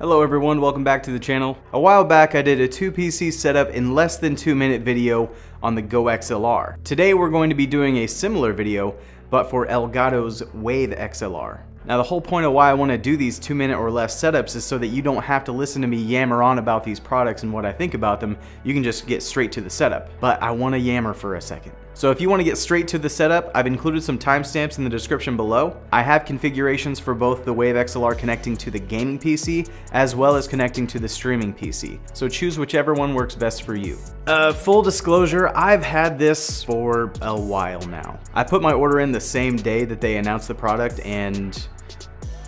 Hello everyone, welcome back to the channel. A while back I did a 2 PC setup in less than 2 minute video on the Go XLR. Today we're going to be doing a similar video, but for Elgato's Wave XLR. Now the whole point of why I want to do these 2 minute or less setups is so that you don't have to listen to me yammer on about these products and what I think about them, you can just get straight to the setup. But I want to yammer for a second. So if you want to get straight to the setup, I've included some timestamps in the description below. I have configurations for both the Wave XLR connecting to the gaming PC as well as connecting to the streaming PC. So choose whichever one works best for you. Uh, full disclosure, I've had this for a while now. I put my order in the same day that they announced the product and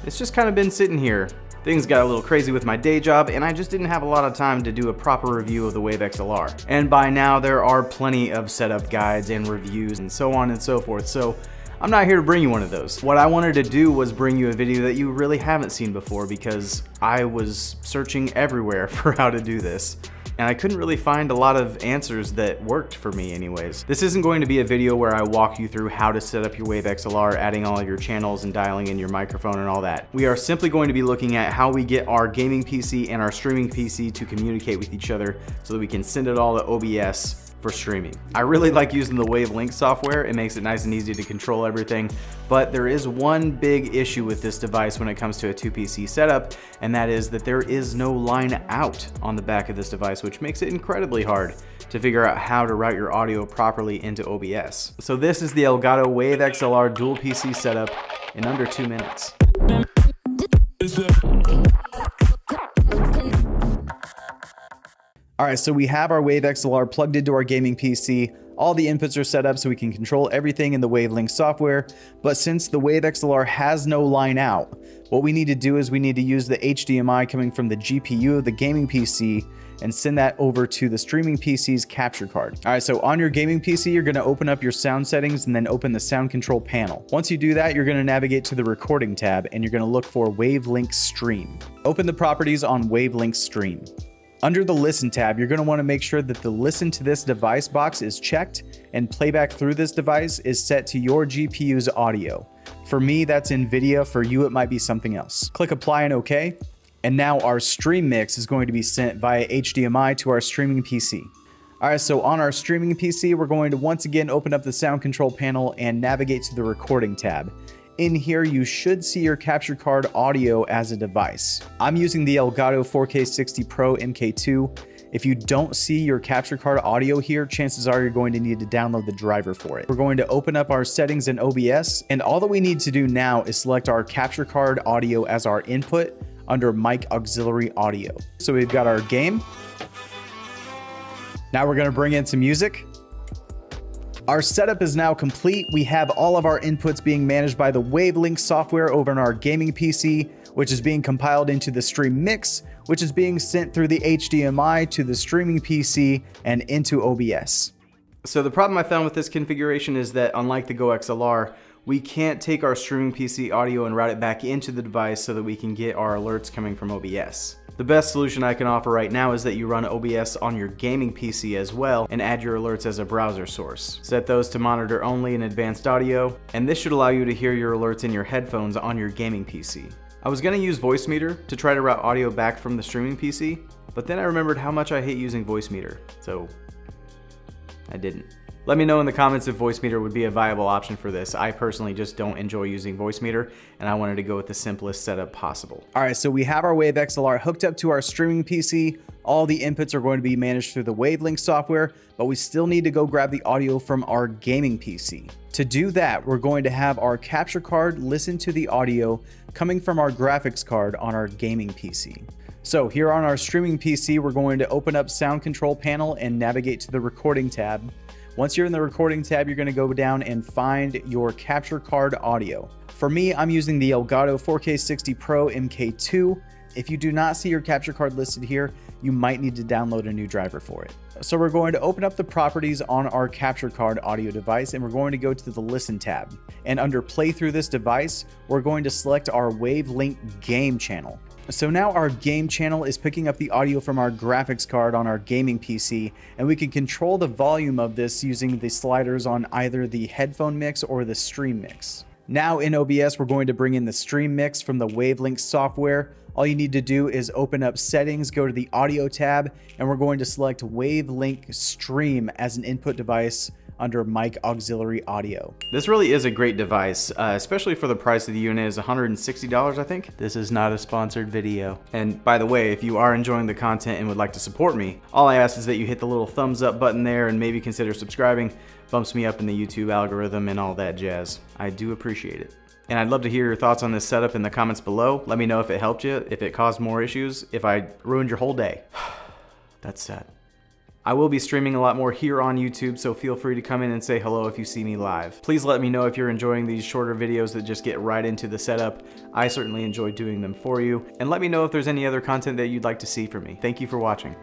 it's just kind of been sitting here. Things got a little crazy with my day job and I just didn't have a lot of time to do a proper review of the Wave XLR. And by now there are plenty of setup guides and reviews and so on and so forth. So I'm not here to bring you one of those. What I wanted to do was bring you a video that you really haven't seen before because I was searching everywhere for how to do this and I couldn't really find a lot of answers that worked for me anyways. This isn't going to be a video where I walk you through how to set up your Wave XLR, adding all of your channels and dialing in your microphone and all that. We are simply going to be looking at how we get our gaming PC and our streaming PC to communicate with each other so that we can send it all to OBS for streaming. I really like using the Wavelink software. It makes it nice and easy to control everything, but there is one big issue with this device when it comes to a 2PC setup, and that is that there is no line out on the back of this device, which makes it incredibly hard to figure out how to route your audio properly into OBS. So this is the Elgato Wave XLR dual PC setup in under two minutes. All right, so we have our Wave XLR plugged into our gaming PC. All the inputs are set up so we can control everything in the Wavelink software. But since the Wave XLR has no line out, what we need to do is we need to use the HDMI coming from the GPU of the gaming PC and send that over to the streaming PC's capture card. All right, so on your gaming PC, you're gonna open up your sound settings and then open the sound control panel. Once you do that, you're gonna navigate to the recording tab and you're gonna look for Wavelink Stream. Open the properties on Wavelink Stream. Under the Listen tab, you're going to want to make sure that the Listen to this device box is checked and playback through this device is set to your GPU's audio. For me, that's NVIDIA. For you, it might be something else. Click Apply and OK. And now our stream mix is going to be sent via HDMI to our streaming PC. All right, so on our streaming PC, we're going to once again open up the sound control panel and navigate to the recording tab. In here, you should see your capture card audio as a device. I'm using the Elgato 4K 60 Pro MK2. If you don't see your capture card audio here, chances are you're going to need to download the driver for it. We're going to open up our settings in OBS, and all that we need to do now is select our capture card audio as our input under mic auxiliary audio. So we've got our game. Now we're gonna bring in some music. Our setup is now complete. We have all of our inputs being managed by the Wavelink software over on our gaming PC, which is being compiled into the stream mix, which is being sent through the HDMI to the streaming PC and into OBS. So the problem I found with this configuration is that unlike the Go XLR, we can't take our streaming PC audio and route it back into the device so that we can get our alerts coming from OBS. The best solution I can offer right now is that you run OBS on your gaming PC as well and add your alerts as a browser source. Set those to monitor only in advanced audio, and this should allow you to hear your alerts in your headphones on your gaming PC. I was gonna use Voicemeeter to try to route audio back from the streaming PC, but then I remembered how much I hate using Voicemeeter, so I didn't. Let me know in the comments if Voicemeeter would be a viable option for this. I personally just don't enjoy using Voicemeeter and I wanted to go with the simplest setup possible. All right, so we have our Wave XLR hooked up to our streaming PC. All the inputs are going to be managed through the Wavelink software, but we still need to go grab the audio from our gaming PC. To do that, we're going to have our capture card listen to the audio coming from our graphics card on our gaming PC. So here on our streaming PC, we're going to open up sound control panel and navigate to the recording tab. Once you're in the recording tab, you're gonna go down and find your capture card audio. For me, I'm using the Elgato 4K 60 Pro MK2. If you do not see your capture card listed here, you might need to download a new driver for it. So we're going to open up the properties on our capture card audio device and we're going to go to the listen tab. And under play through this device, we're going to select our Wavelink game channel. So now our game channel is picking up the audio from our graphics card on our gaming PC, and we can control the volume of this using the sliders on either the headphone mix or the stream mix. Now in OBS, we're going to bring in the stream mix from the Wavelink software all you need to do is open up settings, go to the audio tab, and we're going to select Wavelink Stream as an input device under mic auxiliary audio. This really is a great device, uh, especially for the price of the unit is $160, I think. This is not a sponsored video. And by the way, if you are enjoying the content and would like to support me, all I ask is that you hit the little thumbs up button there and maybe consider subscribing. Bumps me up in the YouTube algorithm and all that jazz. I do appreciate it. And I'd love to hear your thoughts on this setup in the comments below. Let me know if it helped you, if it caused more issues, if I ruined your whole day. That's sad. I will be streaming a lot more here on YouTube, so feel free to come in and say hello if you see me live. Please let me know if you're enjoying these shorter videos that just get right into the setup. I certainly enjoy doing them for you. And let me know if there's any other content that you'd like to see from me. Thank you for watching.